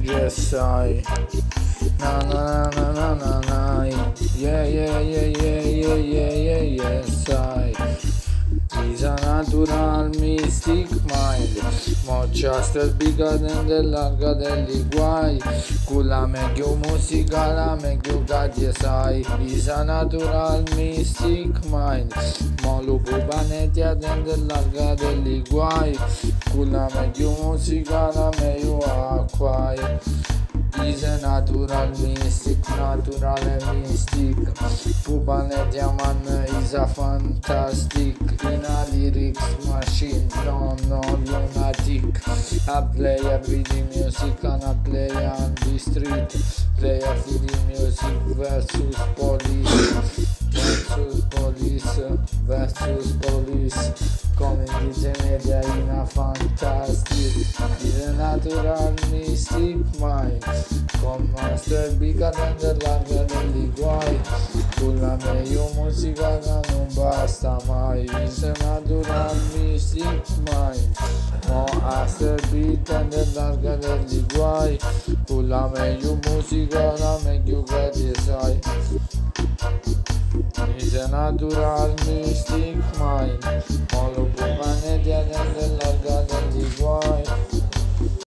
Yes, I. Na na na na na na. Yeah, yeah, yeah, yeah, yeah, yeah, yeah, yes, I. natural, mystic mind Moceastă, bigaden de larga de liguai. Cu la mechiu muzica, la mechiu gadie sai Isa natural, mystic mind Molu lupu banetia den de larga de liguai. Cu la mechiu muzica, la mechiu aquai A natural mystic, natural and mystic. Pubane Diamant is a fantastic in a lyrics machine, no, no lunatic. I play every day music and I play on the street. Play every day music versus police, versus police, versus police. Come dice media in a fantastic, a natural mystic mind. Con master than the larga degli guai. Con meglio musica non basta mai. A natural mystic mind Mo master beat and the larga degli guai. Con meglio musica la meglio che ti sai. Is a natural mystic mind